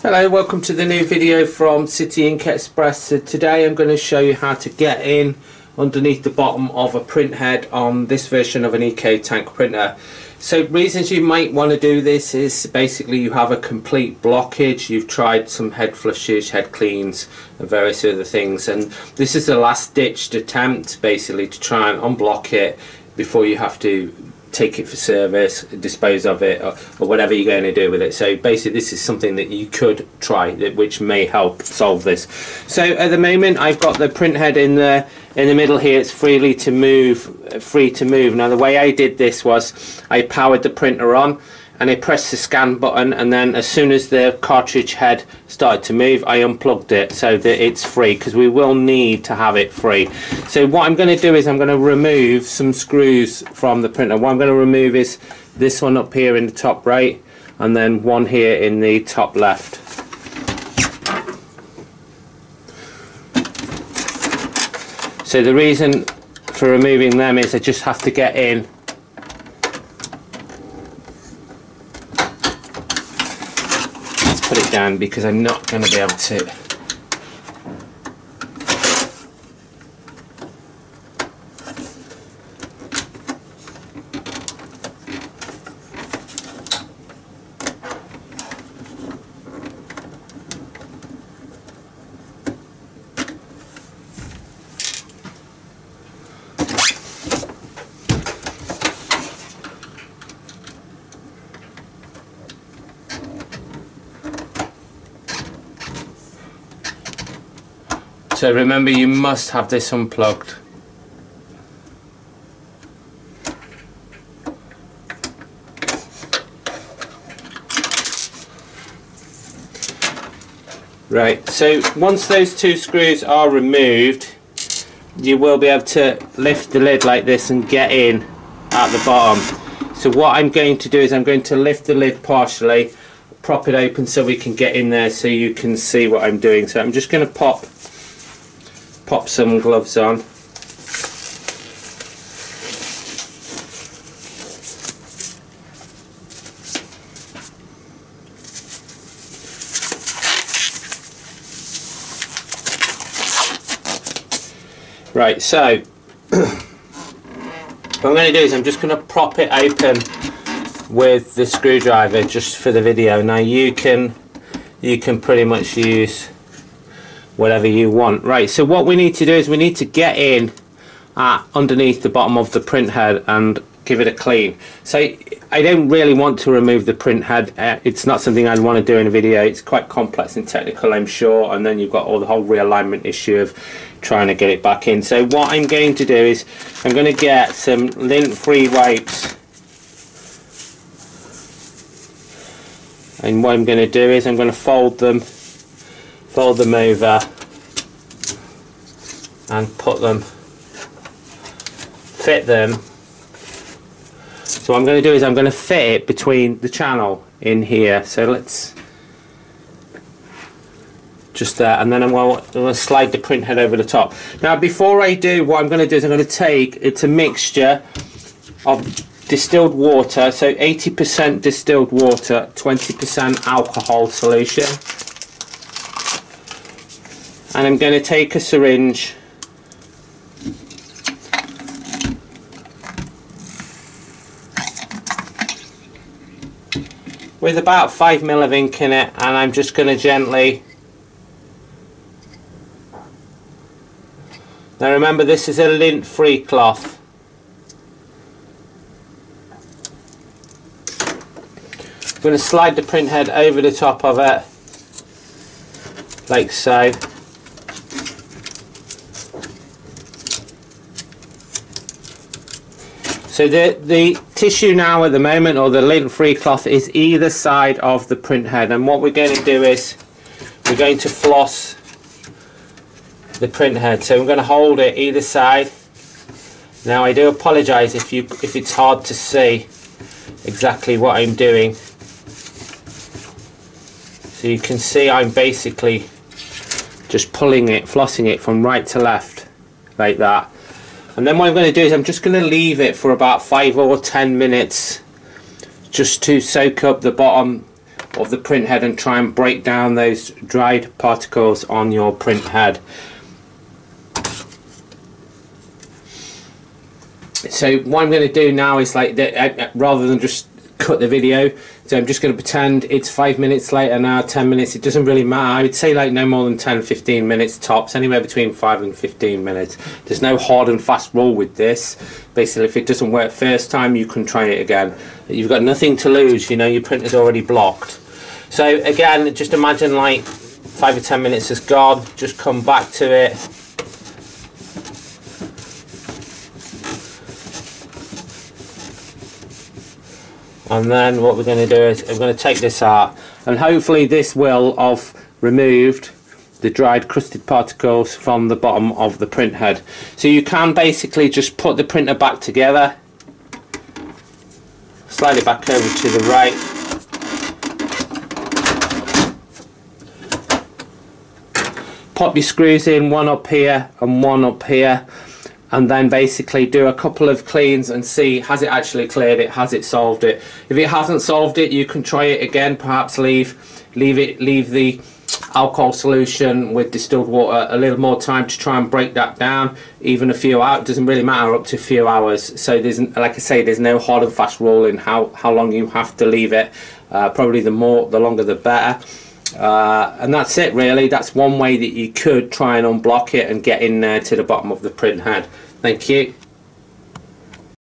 Hello, welcome to the new video from City Ink Express. So today I'm going to show you how to get in underneath the bottom of a print head on this version of an Eco Tank printer. So reasons you might want to do this is basically you have a complete blockage, you've tried some head flushes, head cleans and various other things and this is the last ditched attempt basically to try and unblock it before you have to take it for service, dispose of it, or, or, whatever you're going to do with it. So basically, this is something that you could try, which may help solve this. So at the moment, I've got the print head in the in the middle here. It's freely to move, free to move. Now the way I did this was I powered the printer on and I pressed the scan button and then as soon as the cartridge head started to move I unplugged it so that it's free because we will need to have it free. So what I'm going to do is I'm going to remove some screws from the printer. What I'm going to remove is this one up here in the top right and then one here in the top left. So the reason for removing them is I just have to get in put it down because I'm not going to be able to So remember you must have this unplugged. Right, so once those two screws are removed, you will be able to lift the lid like this and get in at the bottom. So what I'm going to do is I'm going to lift the lid partially, prop it open so we can get in there so you can see what I'm doing. So I'm just going to pop pop some gloves on Right, so what I'm going to do is I'm just going to prop it open with the screwdriver just for the video. Now you can you can pretty much use whatever you want. Right, so what we need to do is we need to get in underneath the bottom of the print head and give it a clean. So I don't really want to remove the print head. Uh, it's not something I'd want to do in a video. It's quite complex and technical, I'm sure. And then you've got all the whole realignment issue of trying to get it back in. So what I'm going to do is I'm going to get some lint-free wipes. And what I'm going to do is I'm going to fold them fold them over and put them fit them. So what I'm going to do is I'm going to fit it between the channel in here. So let's just there and then I'm going, to, slide the print head over the top. Now before I do what I'm going to do is I'm going to take it's a mixture of distilled water. So 80% distilled water 20% alcohol solution and I'm going to take a syringe. With about 5 mil of ink in it and I'm just going to gently now remember this is a lint free cloth. I'm going to slide the print head over the top of it like so So the, the tissue now at the moment, or the lint-free cloth, is either side of the print head. And what we're going to do is, we're going to floss the print head. So we're going to hold it either side. Now I do apologise if you if it's hard to see exactly what I'm doing. So you can see I'm basically just pulling it, flossing it from right to left, like that and then what I'm going to do is I'm just going to leave it for about 5 or 10 minutes just to soak up the bottom of the print head and try and break down those dried particles on your print head. So what I'm going to do now is like, uh, rather than just cut the video. So I'm just going to pretend it's five minutes later now 10 minutes. It doesn't really matter. I would say like no more than 10 15 minutes tops anywhere between 5 and 15 minutes. There's no hard and fast rule with this. Basically if it doesn't work first time you can try it again. You've got nothing to lose you know your printer's already blocked. So again just imagine like 5 or 10 minutes has gone. Just come back to it and then what we're going to do is I'm going to take this out and hopefully this will have removed the dried crusted particles from the bottom of the print head. So you can basically just put the printer back together. Slide it back over to the right. Pop your screws in one up here and one up here and then basically do a couple of cleans and see has it actually cleared it? Has it solved it? If it hasn't solved it you can try it again. Perhaps leave leave it leave the alcohol solution with distilled water a little more time to try and break that down. Even a few hours doesn't really matter up to a few hours. So there's like I say there's no hard and fast rule in how how long you have to leave it. Uh, probably the more the longer the better uh, and that's it really. That's one way that you could try and unblock it and get in there to the bottom of the print head thank you